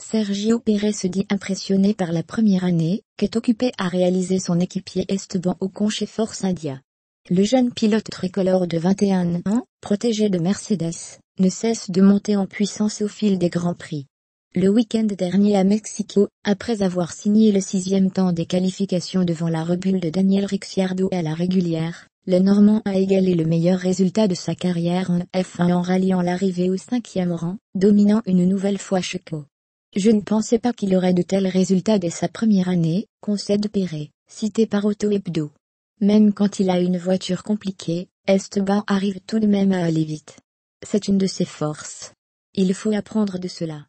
Sergio Pérez se dit impressionné par la première année qu'est occupé à réaliser son équipier Esteban Ocon chez Force India. Le jeune pilote tricolore de 21 ans, protégé de Mercedes, ne cesse de monter en puissance au fil des Grands Prix. Le week-end dernier à Mexico, après avoir signé le sixième temps des qualifications devant la rebule de Daniel Ricciardo à la régulière, le Normand a égalé le meilleur résultat de sa carrière en F1 en ralliant l'arrivée au cinquième rang, dominant une nouvelle fois Checo. Je ne pensais pas qu'il aurait de tels résultats dès sa première année, concède Perret, cité par Auto Hebdo. Même quand il a une voiture compliquée, Esteban arrive tout de même à aller vite. C'est une de ses forces. Il faut apprendre de cela.